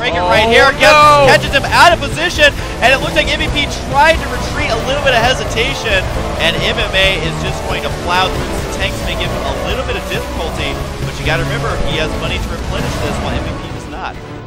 Break it oh, right here. Gets, no. Catches him out of position, and it looks like MVP tried to retreat, a little bit of hesitation, and MMA is just going to plow through. The tanks may give him a little bit of difficulty, but you got to remember he has money to replenish this while MVP does not.